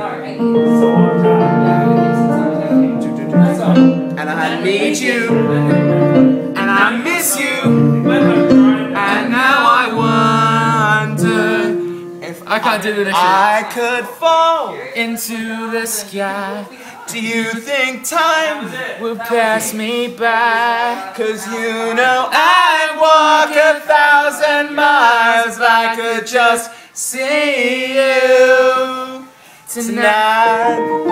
And I need you, and I miss you, and now I wonder if I can't do this. I could fall into the sky. Do you think time will pass me by? Cause you know I walk a thousand miles if I could just see you tonight.